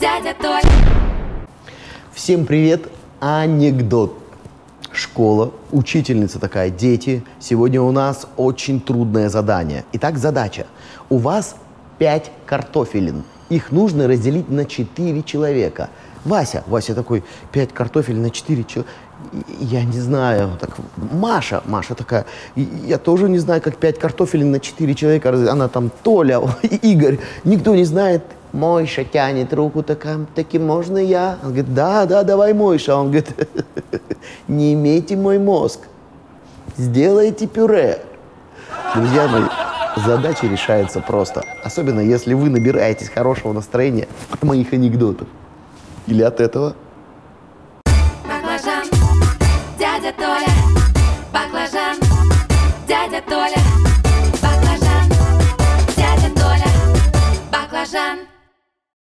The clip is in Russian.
дядя Толя. Всем привет! Анекдот. Школа, учительница такая, дети, сегодня у нас очень трудное задание. Итак, задача. У вас пять картофелин. Их нужно разделить на четыре человека. Вася, Вася такой, пять картофель на четыре человека. Я не знаю. Так, Маша, Маша такая, «И- я тоже не знаю, как пять картофелин на четыре человека. раз- Она там, Толя, Игорь, никто не знает. Мойша тянет руку, такая, таки можно я? Он говорит, да, да, давай, Мойша. Он говорит, не имейте мой мозг, сделайте пюре. Друзья мои, задача решается просто. Особенно, если вы набираетесь хорошего настроения от моих анекдотов. Или от этого. Баклажан, дядя Толя. Баклажан, дядя Толя. Баклажан, дядя Толя. Баклажан.